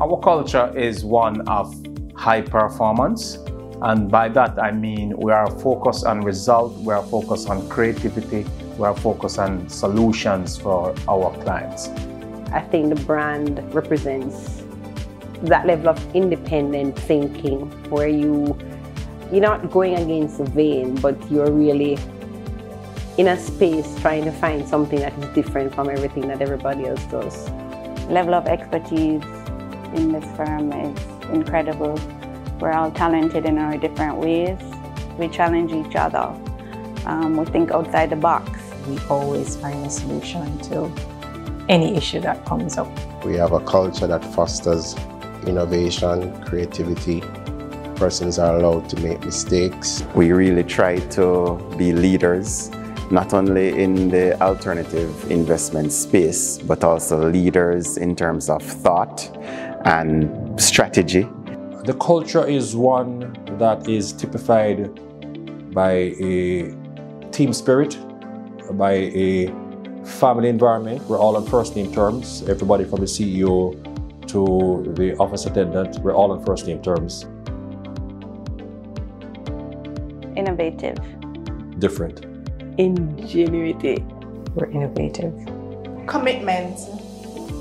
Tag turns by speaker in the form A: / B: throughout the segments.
A: Our culture is one of high performance. And by that, I mean we are focused on result, we are focused on creativity, we are focused on solutions for our clients.
B: I think the brand represents that level of independent thinking where you you're not going against the vein, but you're really in a space trying to find something that is different from everything that everybody else does.
C: Level of expertise in this firm is incredible. We're all talented in our different ways. We challenge each other. Um, we think outside the box.
D: We always find a solution to any issue that comes up.
E: We have a culture that fosters innovation, creativity. Persons are allowed to make mistakes.
F: We really try to be leaders, not only in the alternative investment space, but also leaders in terms of thought and strategy.
G: The culture is one that is typified by a team spirit, by a family environment. We're all on first name terms. Everybody from the CEO to the office attendant, we're all on first name terms.
C: Innovative.
G: Different.
B: Ingenuity.
D: We're innovative.
H: Commitment.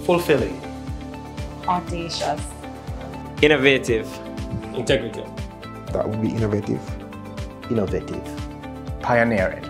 I: Fulfilling.
J: Audacious.
K: Innovative.
L: Integrity.
M: That would be innovative.
N: Innovative.
A: Pioneering.